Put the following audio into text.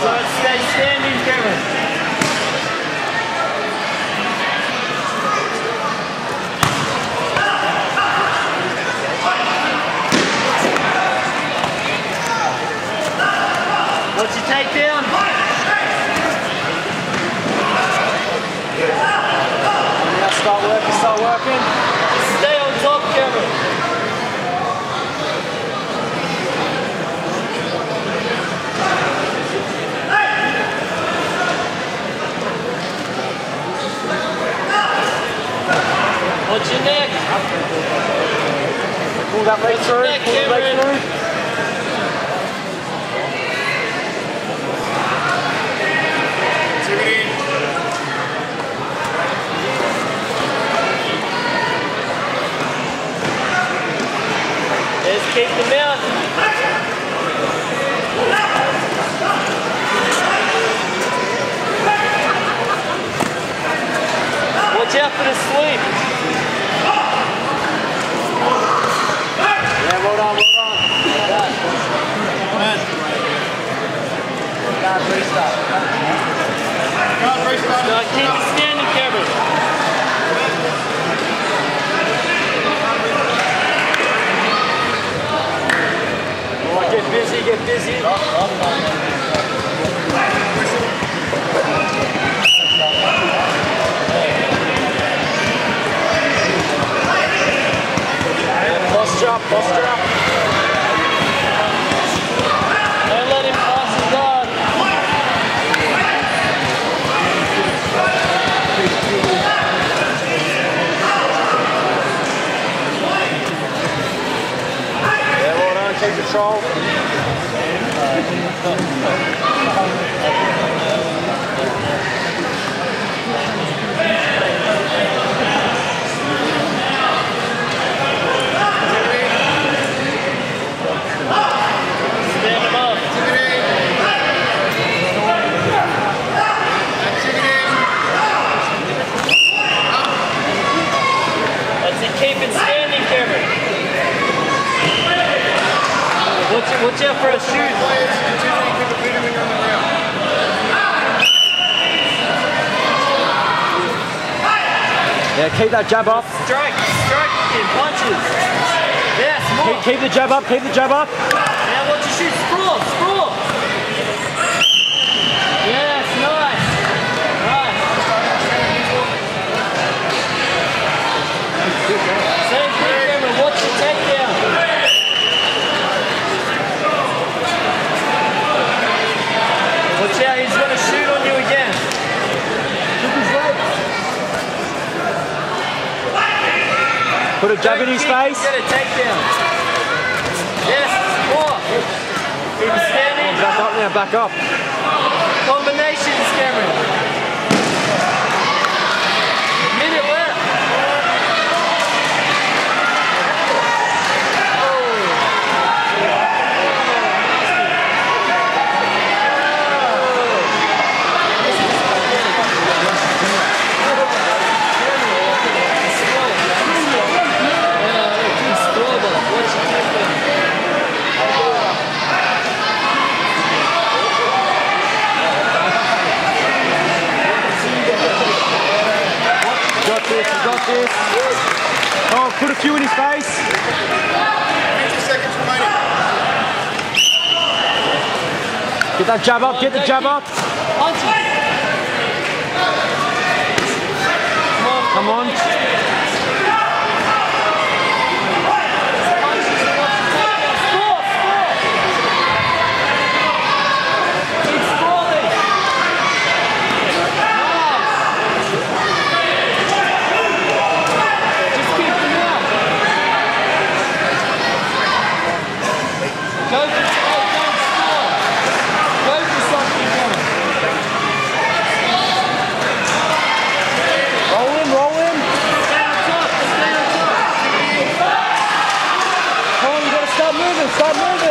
So stay standing. What's your takedown? Now What's your neck? Pull that leg through, neck, pull the leg through. Let's keep them out. Watch out for the sweep. Guard restart. No, keep it standing, Kevin. Right, get busy, get busy. Posture up, posture up. Control. Watch, watch out for a shoot. Yeah, keep that jab up. Strike, strike punches. Yes, more. Keep, keep the jab up, keep the jab up. Now watch your shoot. Sprawl, sprawl. Yes, nice. Nice. Same thing, Cameron. Watch your takedown. Watch out, he's going to shoot on you again. Put a jab in his face. Get a takedown. Yes, more. Keep standing. Back up now, back up. Combinations, Cameron. Put in his face. 50 seconds remaining. Get that jab up, get the jab up. Punches. Come on. Score, score. Keep scoring. Nice. Just keep them out. Go for oh, don't score. Go for something, Connor. Roll him, roll him. Stay on top, stay